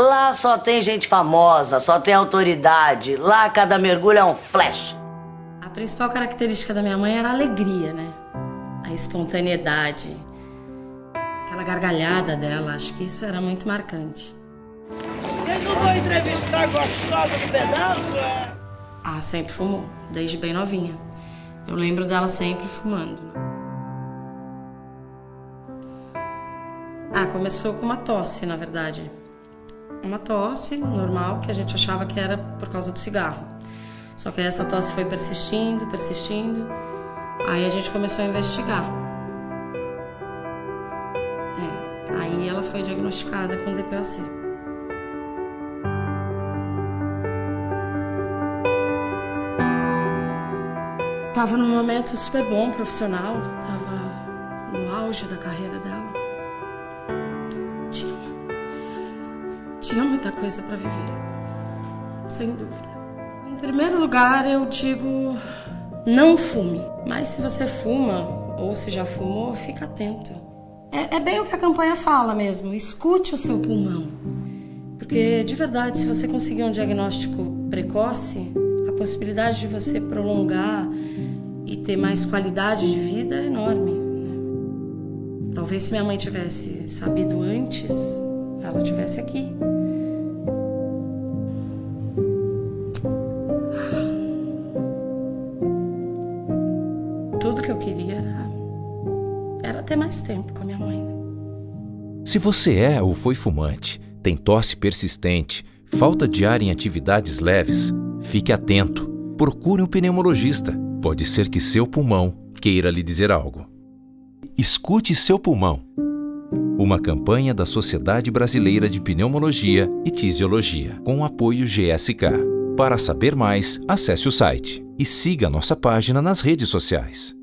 Lá só tem gente famosa, só tem autoridade. Lá cada mergulho é um flash. A principal característica da minha mãe era a alegria, né? A espontaneidade. Aquela gargalhada dela, acho que isso era muito marcante. Eu não vou entrevistar a gostosa do pedaço, é? Ah, sempre fumou, desde bem novinha. Eu lembro dela sempre fumando. Né? Ah, começou com uma tosse, na verdade. Uma tosse normal, que a gente achava que era por causa do cigarro. Só que essa tosse foi persistindo, persistindo. Aí a gente começou a investigar. É, aí ela foi diagnosticada com DPOC. Tava num momento super bom profissional, tava no auge da carreira dela. Tinha muita coisa para viver, sem dúvida. Em primeiro lugar, eu digo não fume. Mas se você fuma ou se já fumou, fica atento. É, é bem o que a campanha fala mesmo. Escute o seu pulmão. Porque, de verdade, se você conseguir um diagnóstico precoce, a possibilidade de você prolongar e ter mais qualidade de vida é enorme. Talvez se minha mãe tivesse sabido antes, ela tivesse aqui. Tudo que eu queria era, era ter mais tempo com a minha mãe. Se você é ou foi fumante, tem tosse persistente, falta de ar em atividades leves, fique atento. Procure um pneumologista Pode ser que seu pulmão queira lhe dizer algo. Escute seu pulmão. Uma campanha da Sociedade Brasileira de Pneumologia e Tisiologia, com apoio GSK. Para saber mais, acesse o site e siga nossa página nas redes sociais.